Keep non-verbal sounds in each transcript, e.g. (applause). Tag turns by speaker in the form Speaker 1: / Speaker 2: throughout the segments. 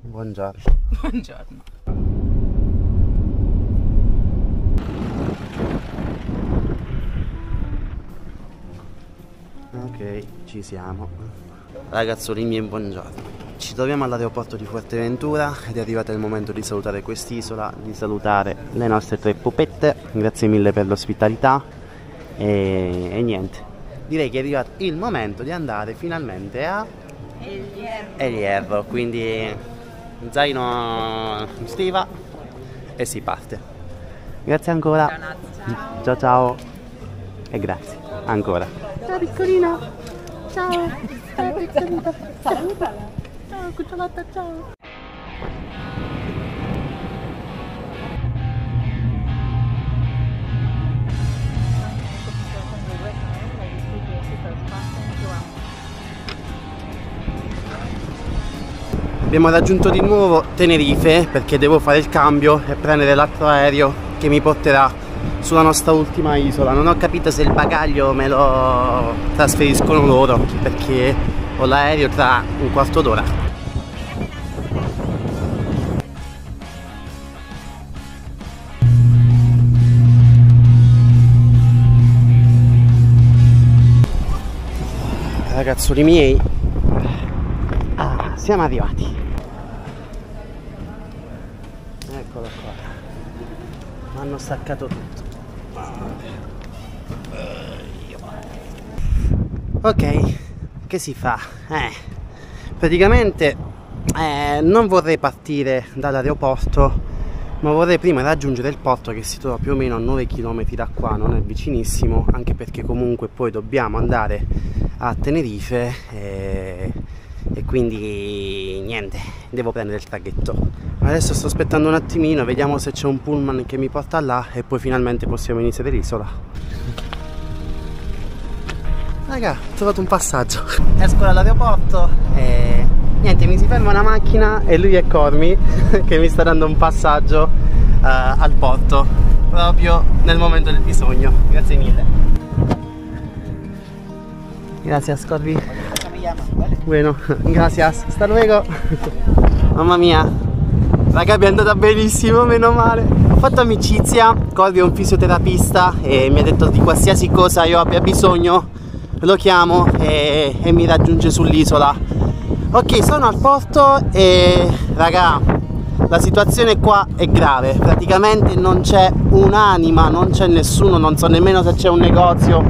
Speaker 1: Buongiorno.
Speaker 2: Buongiorno.
Speaker 1: Ok, ci siamo. Ragazzoli miei, buongiorno. Ci troviamo all'aeroporto di Fuerteventura ed è arrivato il momento di salutare quest'isola, di salutare le nostre tre pupette. Grazie mille per l'ospitalità e, e niente. Direi che è arrivato il momento di andare finalmente a El Hierro, quindi zaino stiva e si parte. Grazie ancora. Ciao ciao. E grazie ancora. Ciao piccolina. Ciao. Piccolina. Salutala. Ciao cucciolotta, ciao. Abbiamo raggiunto di nuovo Tenerife perché devo fare il cambio e prendere l'altro aereo che mi porterà sulla nostra ultima isola. Non ho capito se il bagaglio me lo trasferiscono loro perché ho l'aereo tra un quarto d'ora. Ragazzoli miei, ah, siamo arrivati. Eccolo qua. Hanno staccato tutto. Ok, che si fa? Eh, praticamente eh, non vorrei partire dall'aeroporto ma vorrei prima raggiungere il porto che si trova più o meno a 9 km da qua, non è vicinissimo, anche perché comunque poi dobbiamo andare a Tenerife e, e quindi niente, devo prendere il traghetto. Adesso sto aspettando un attimino, vediamo se c'è un pullman che mi porta là e poi finalmente possiamo iniziare l'isola. Raga, ho trovato un passaggio. Esco dall'aeroporto e niente, mi si ferma una macchina e lui è Cormi (laughs) che mi sta dando un passaggio uh, al porto proprio nel momento del bisogno. Grazie mille. Grazie Cormi. Bueno, (laughs) gracias. Hasta luego. (laughs) Mamma mia. Raga, è andata benissimo, meno male. Ho fatto amicizia. Corvi è un fisioterapista e mi ha detto di qualsiasi cosa io abbia bisogno lo chiamo e, e mi raggiunge sull'isola ok sono al porto e raga la situazione qua è grave praticamente non c'è un'anima non c'è nessuno non so nemmeno se c'è un negozio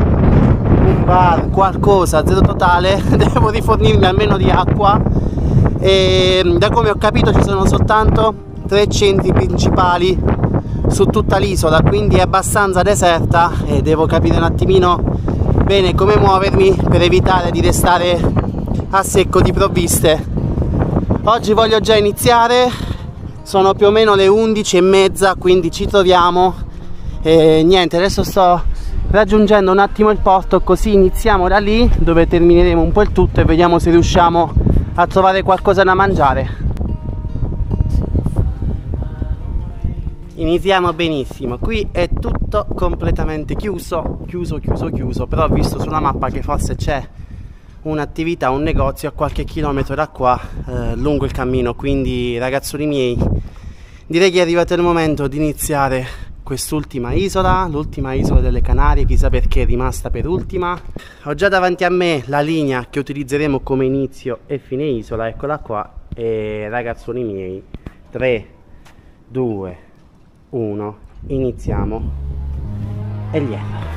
Speaker 1: bar qualcosa zero totale (laughs) devo rifornirmi almeno di acqua. E da come ho capito ci sono soltanto tre centri principali su tutta l'isola quindi è abbastanza deserta e devo capire un attimino bene come muovermi per evitare di restare a secco di provviste. Oggi voglio già iniziare sono più o meno le 11 e mezza quindi ci troviamo. E niente adesso sto raggiungendo un attimo il porto così iniziamo da lì dove termineremo un po' il tutto e vediamo se riusciamo a trovare qualcosa da mangiare. Iniziamo benissimo. Qui è tutto completamente chiuso chiuso chiuso chiuso però ho visto sulla mappa che forse c'è un'attività un negozio a qualche chilometro da qua eh, lungo il cammino. Quindi ragazzoli miei direi che è arrivato il momento di iniziare quest'ultima isola l'ultima isola delle Canarie chissà perché è rimasta per ultima. Ho già davanti a me la linea che utilizzeremo come inizio e fine isola eccola qua e ragazzoli miei 3 2 1 iniziamo. E lieva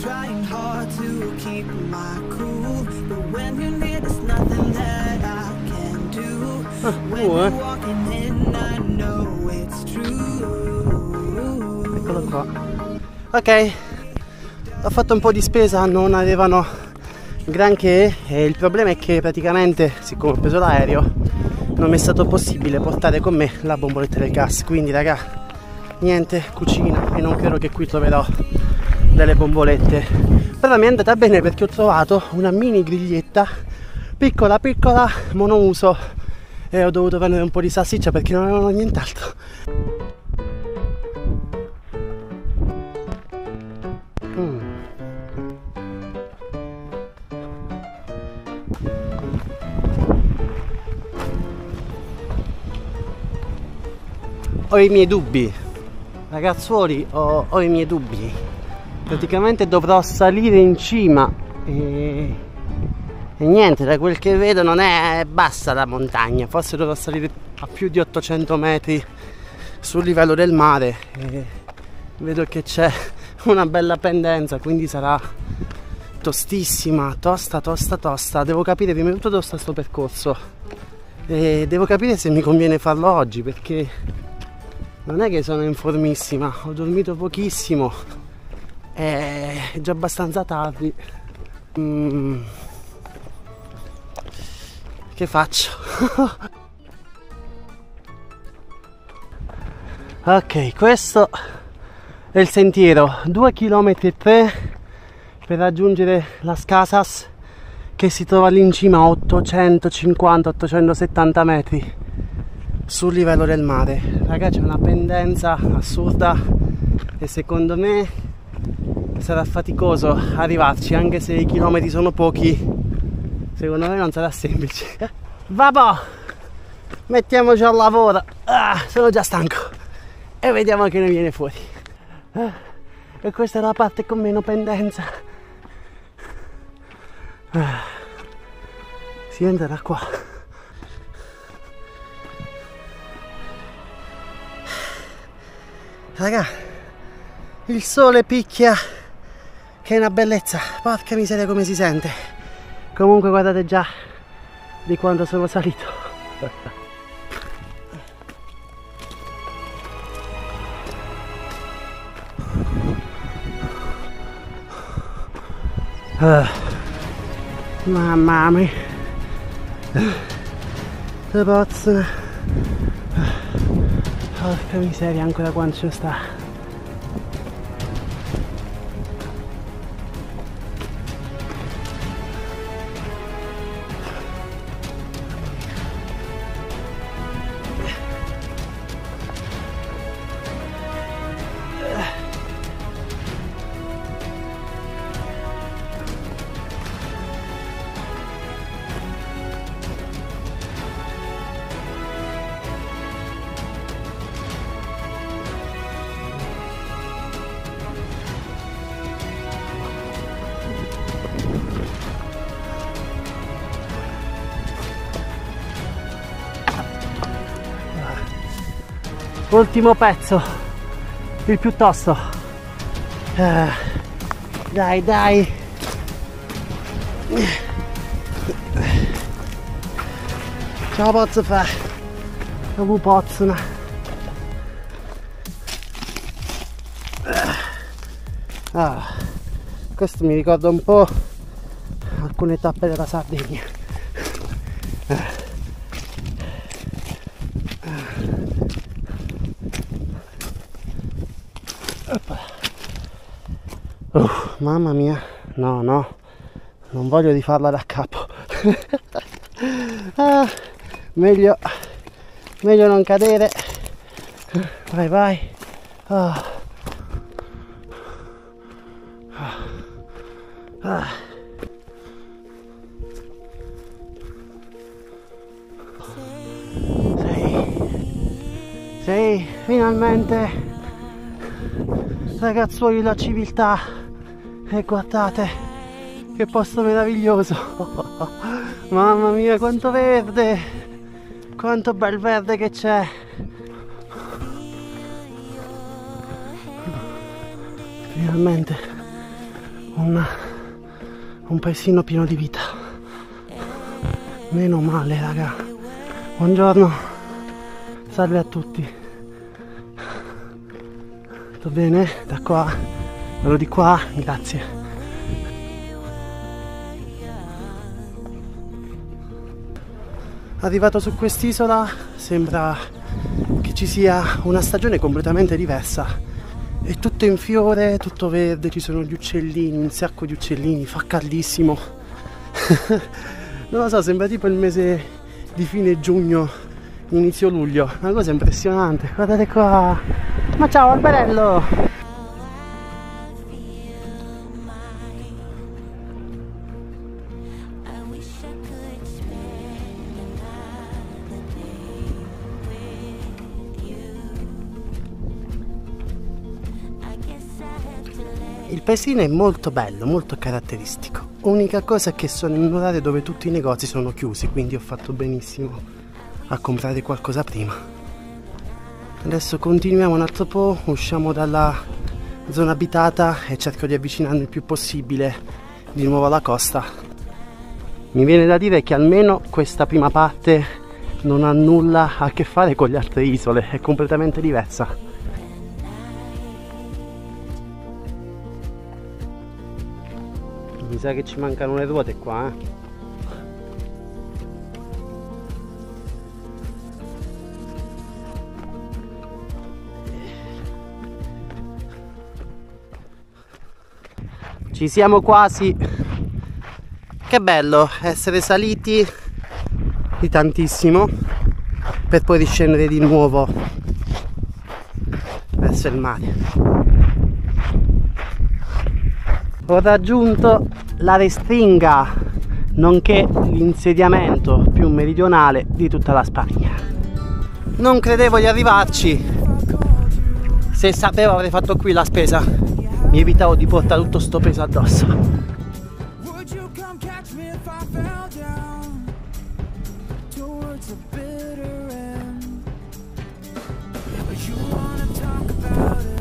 Speaker 3: trying hard to keep my cool, but when you're near, there's nothing can true.
Speaker 1: eccolo qua. Ok ho fatto un po' di spesa non avevano granché e il problema è che praticamente siccome ho preso l'aereo non mi è stato possibile portare con me la bomboletta del gas. Quindi raga niente cucina e non credo che qui troverò delle bombolette. Però mi è andata bene perché ho trovato una mini griglietta piccola piccola monouso e ho dovuto prendere un po' di salsiccia perché non avevano nient'altro. Mm. ho i miei dubbi. Ragazzuoli ho, ho i miei dubbi. Praticamente dovrò salire in cima e, niente da quel che vedo non è bassa la montagna forse dovrò salire a più di 800 metri sul livello del mare. E vedo che c'è una bella pendenza quindi sarà tostissima. Tosta tosta tosta. Devo capire prima di tutto dove sto percorso. E devo capire se mi conviene farlo oggi perché non è che sono in formissima ho dormito pochissimo. È già abbastanza tardi. Mm. Che faccio? (laughs) Ok questo è il sentiero. 2 km e 3 per raggiungere las casas che si trova lì in cima a 850 870 metri sul livello del mare. Ragazzi c'è una pendenza assurda e secondo me sarà faticoso arrivarci anche se i chilometri sono pochi secondo me non sarà semplice. Vabbè mettiamoci al lavoro. Ah, sono già stanco. E vediamo che ne viene fuori. Ah, e questa è la parte con meno pendenza. Ah, si entra da qua. Raga il sole picchia che è una bellezza. Porca miseria come si sente comunque guardate già di quanto sono salito. Uh, mamma mia. Le pozze Porca miseria, ancora quanto sta. Ultimo pezzo. Il più tosto. Eh, dai dai. Ciao pozzo fa. Come pozzo ah, questo mi ricorda un po' alcune tappe della Sardegna. Eh. Uh, mamma mia, no, no, non voglio rifarla da capo. (laughs) ah, meglio, meglio non cadere. Vai, vai. Ah. Ah. Sei, sei, finalmente ragazzuoli la civiltà e guardate che posto meraviglioso. (laughs) Mamma mia quanto verde. Quanto bel verde che c'è. Finalmente un, un paesino pieno di vita. Meno male raga. Buongiorno. Salve a tutti. Tutto bene? Da qua Vado di qua, grazie. Arrivato su quest'isola sembra che ci sia una stagione completamente diversa. è tutto in fiore, tutto verde, ci sono gli uccellini, un sacco di uccellini, fa caldissimo. (laughs) non lo so, sembra tipo il mese di fine giugno, inizio luglio. Una cosa impressionante. Guardate qua. Ma ciao alberello! Il paesino è molto bello, molto caratteristico. Unica cosa è che sono in un orario dove tutti i negozi sono chiusi, quindi ho fatto benissimo a comprare qualcosa prima. Adesso continuiamo un altro po', usciamo dalla zona abitata e cerco di avvicinarmi il più possibile di nuovo alla costa. Mi viene da dire che almeno questa prima parte non ha nulla a che fare con le altre isole, è completamente diversa. Sa che ci mancano le ruote qua, eh. Ci siamo quasi. Che bello essere saliti di tantissimo per poi riscendere di nuovo verso il mare. Ho raggiunto la restringa, nonché l'insediamento più meridionale di tutta la Spagna. Non credevo di arrivarci. Se sapevo avrei fatto qui la spesa. Mi evitavo di portare tutto sto peso addosso.
Speaker 3: You wanna talk about it?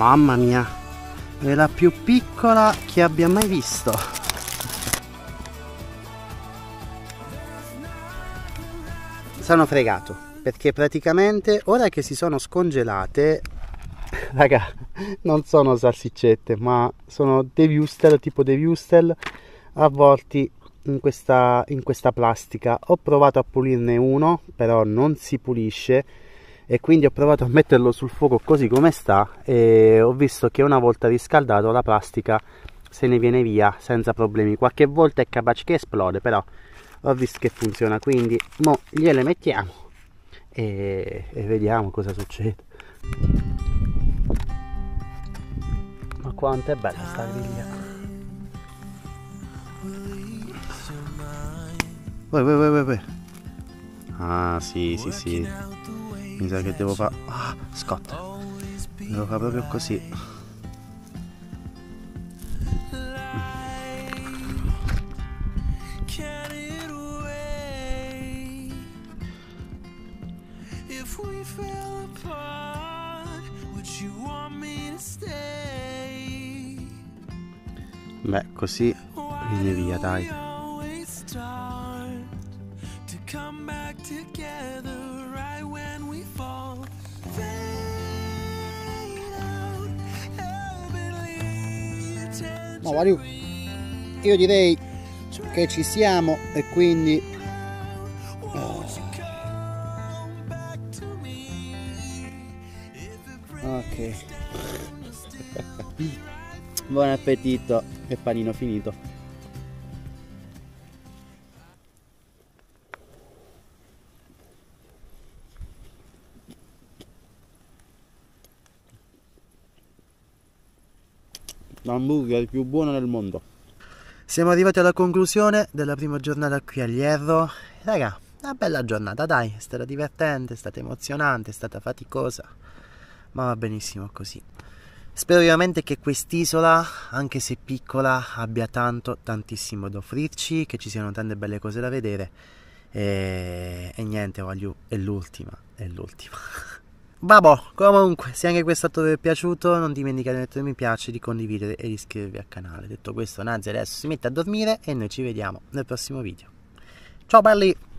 Speaker 1: Mamma mia, è la più piccola che abbia mai visto. Sono fregato perché praticamente ora che si sono scongelate, (laughs) raga, non sono salsiccette, ma sono dei wurstel, tipo dei wurstel avvolti in questa, in questa plastica. Ho provato a pulirne uno, però non si pulisce e quindi ho provato a metterlo sul fuoco così come sta e ho visto che una volta riscaldato la plastica se ne viene via senza problemi. Qualche volta è capace che esplode, però ho visto che funziona, quindi mo gliele mettiamo e, e vediamo cosa succede. Ma quanto è bella sta griglia. Vai, vai, vai, vai. Ah, sì, sì, sì. Mi sa che devo fare... Ah, scotta. Devo fare proprio così. Beh, così viene via, dai. No, Mario, io direi che ci siamo e quindi...
Speaker 3: Brings
Speaker 1: Ok. Buon appetito e panino finito. L'hamburger più buono del mondo. Siamo arrivati alla conclusione della prima giornata qui al Hierro. Raga, una bella giornata, dai, è stata divertente, è stata emozionante, è stata faticosa, ma va benissimo così. Spero veramente che quest'isola, anche se piccola, abbia tanto, tantissimo da offrirci, che ci siano tante belle cose da vedere. E, e niente, voglio, è l'ultima, è l'ultima. (laughs) Vabbè, comunque, se anche questo vi è piaciuto, non dimenticate di mettere mi piace, di condividere e di iscrivervi al canale. Detto questo, Nazi adesso si mette a dormire e noi ci vediamo nel prossimo video. Ciao belli!